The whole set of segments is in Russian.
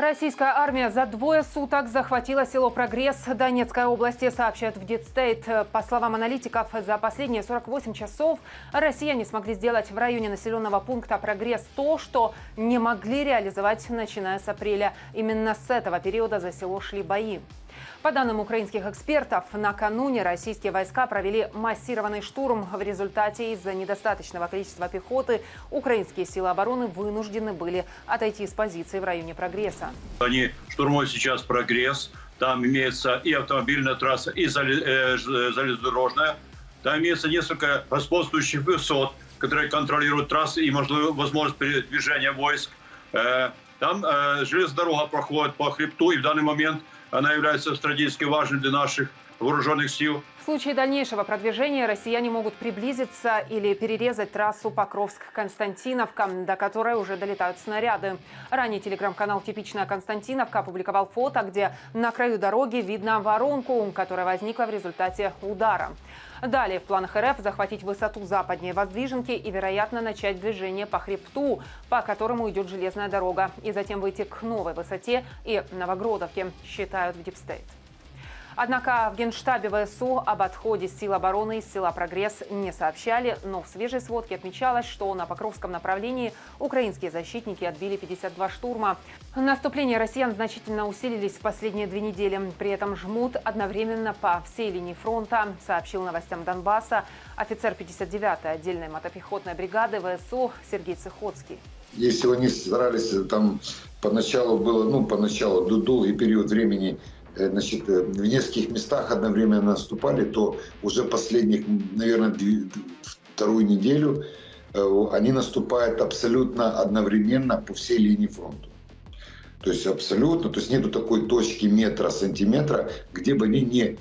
Российская армия за двое суток захватила село Прогресс Донецкой области, сообщают в Дитстейт. По словам аналитиков, за последние 48 часов россияне смогли сделать в районе населенного пункта Прогресс то, что не могли реализовать начиная с апреля. Именно с этого периода за село шли бои. По данным украинских экспертов, накануне российские войска провели массированный штурм. В результате из-за недостаточного количества пехоты украинские силы обороны вынуждены были отойти с позиции в районе прогресса. Они штурмуют сейчас прогресс. Там имеется и автомобильная трасса, и э, железнодорожная. Там имеется несколько господствующих высот, которые контролируют трассы и возможность передвижения войск. Э, там э, железная дорога проходит по хребту, и в данный момент она является стратегически важной для наших вооруженных сил. В случае дальнейшего продвижения россияне могут приблизиться или перерезать трассу Покровск-Константиновка, до которой уже долетают снаряды. Ранее телеграм-канал «Типичная Константиновка» опубликовал фото, где на краю дороги видно воронку, которая возникла в результате удара. Далее в планах РФ захватить высоту западнее Воздвиженки и, вероятно, начать движение по хребту, по которому идет железная дорога, и затем выйти к новой высоте и Новогродовке, считают в DeepState. Однако в Генштабе ВСУ об отходе сил обороны из села Прогресс не сообщали, но в свежей сводке отмечалось, что на Покровском направлении украинские защитники отбили 52 штурма. Наступления россиян значительно усилились в последние две недели. При этом жмут одновременно по всей линии фронта, сообщил новостям Донбасса офицер 59-й отдельной мотопехотной бригады ВСУ Сергей Цехоцкий. Если они старались, там поначалу было, ну, поначалу долгий период времени Э, значит, э, в нескольких местах одновременно наступали, то уже последних, наверное, вторую неделю э, они наступают абсолютно одновременно по всей линии фронта. То есть абсолютно, то есть нету такой точки метра, сантиметра, где бы они не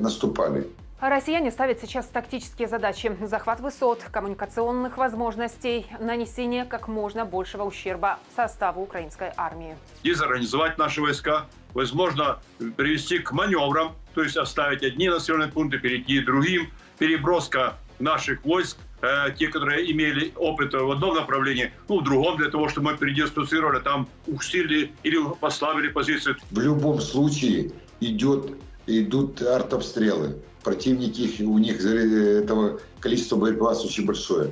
наступали. Россияне ставят сейчас тактические задачи. Захват высот, коммуникационных возможностей, нанесение как можно большего ущерба составу украинской армии. Дезорганизовать наши войска, возможно, привести к маневрам, то есть оставить одни населенные пункты, перейти к другим, переброска наших войск, э, те, которые имели опыт в одном направлении, ну, в другом, для того, чтобы мы передислоцировали, там усилили или поставили позиции. В любом случае идет, идут артобстрелы противники, у них этого количество боеприпасов очень большое.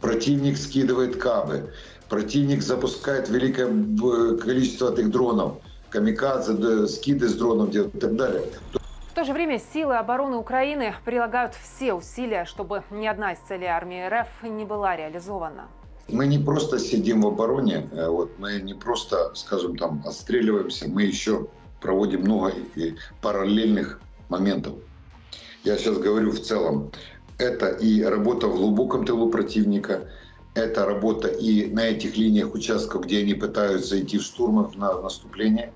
Противник скидывает кабы, противник запускает великое количество этих дронов, камикадзе, скиды с дронов делают и так далее. В то же время силы обороны Украины прилагают все усилия, чтобы ни одна из целей армии РФ не была реализована. Мы не просто сидим в обороне, а вот мы не просто, скажем, там отстреливаемся, мы еще проводим много параллельных моментов. Я сейчас говорю в целом. Это и работа в глубоком тылу противника, это работа и на этих линиях участков, где они пытаются идти в штурм, на наступление.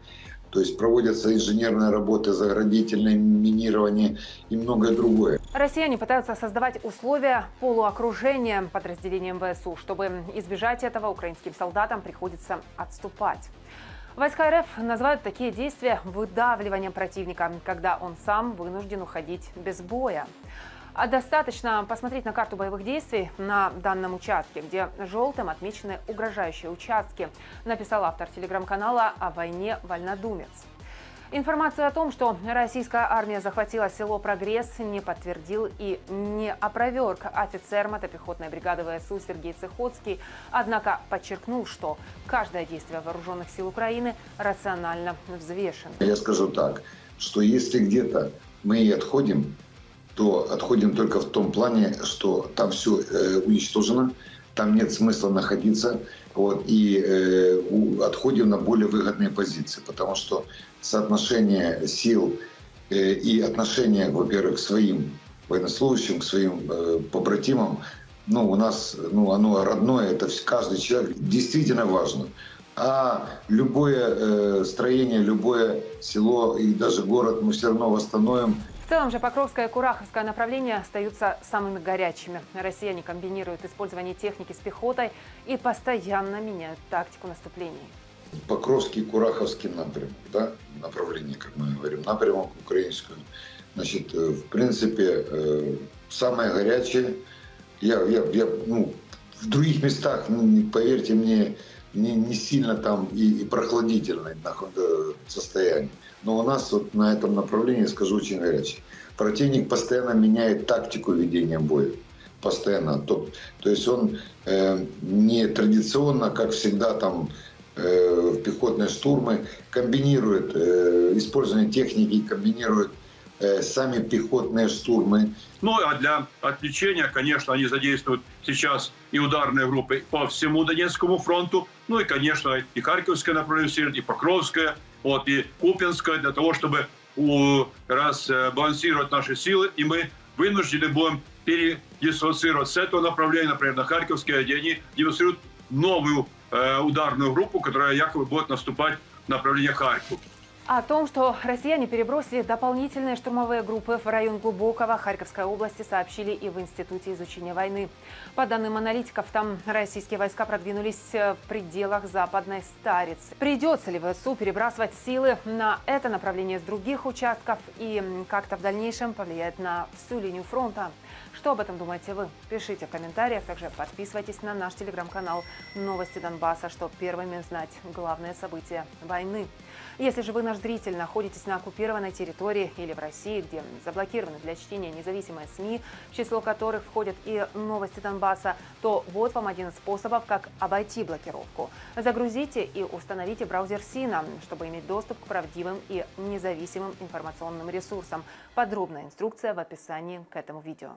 То есть проводятся инженерные работы, заградительное минирование и многое другое. Россияне пытаются создавать условия полуокружения подразделением ВСУ. Чтобы избежать этого, украинским солдатам приходится отступать. Войска РФ называют такие действия выдавливанием противника, когда он сам вынужден уходить без боя. А достаточно посмотреть на карту боевых действий на данном участке, где желтым отмечены угрожающие участки, написал автор телеграм-канала о войне «Вольнодумец». Информацию о том, что российская армия захватила село Прогресс, не подтвердил и не опроверг офицер мотопехотной бригады ВСУ Сергей Цехоцкий, однако подчеркнул, что каждое действие вооруженных сил Украины рационально взвешено. Я скажу так, что если где-то мы и отходим, то отходим только в том плане, что там все э, уничтожено, там нет смысла находиться, вот, и э, отходим на более выгодные позиции, потому что соотношение сил э, и отношение, во-первых, к своим военнослужащим, к своим э, побратимам, ну, у нас, ну, оно родное, это каждый человек действительно важно. А любое э, строение, любое село и даже город мы все равно восстановим в целом же Покровское и Кураховское направления остаются самыми горячими. Россияне комбинируют использование техники с пехотой и постоянно меняют тактику наступлений. Покровский, Кураховский напрямок, да, направление, как мы говорим, напрямок украинскую. Значит, э, в принципе, э, самое горячее, я, я, я ну, в других местах, ну, поверьте мне, не, не сильно там и, и прохладительное э, состояние. Но у нас вот на этом направлении, скажу очень горячий. Противник постоянно меняет тактику ведения боя. Постоянно. То, то есть он э, не традиционно, как всегда, там э, в пехотные штурмы, комбинирует э, использование техники, комбинирует сами пехотные штурмы. Ну а для отвлечения, конечно, они задействуют сейчас и ударные группы по всему Донецкому фронту, ну и, конечно, и Харьковское направление, и Покровское, вот, и Купинское, для того, чтобы у, раз э, балансировать наши силы, и мы вынуждены будем передислоцировать с этого направления, например, на Харьковское, где они демонстрируют новую э, ударную группу, которая якобы будет наступать в направлении Харькова. О том, что россияне перебросили дополнительные штурмовые группы в район Глубокого Харьковской области, сообщили и в Институте изучения войны. По данным аналитиков, там российские войска продвинулись э, в пределах западной Старицы. Придется ли ВСУ перебрасывать силы на это направление с других участков и как-то в дальнейшем повлияет на всю линию фронта? Что об этом думаете вы? Пишите в комментариях. Также подписывайтесь на наш телеграм-канал «Новости Донбасса», чтобы первыми знать главные события войны. Если же вы наш зритель, находитесь на оккупированной территории или в России, где заблокированы для чтения независимые СМИ, в число которых входят и «Новости Донбасса», то вот вам один из способов, как обойти блокировку. Загрузите и установите браузер Сина, чтобы иметь доступ к правдивым и независимым информационным ресурсам. Подробная инструкция в описании к этому видео.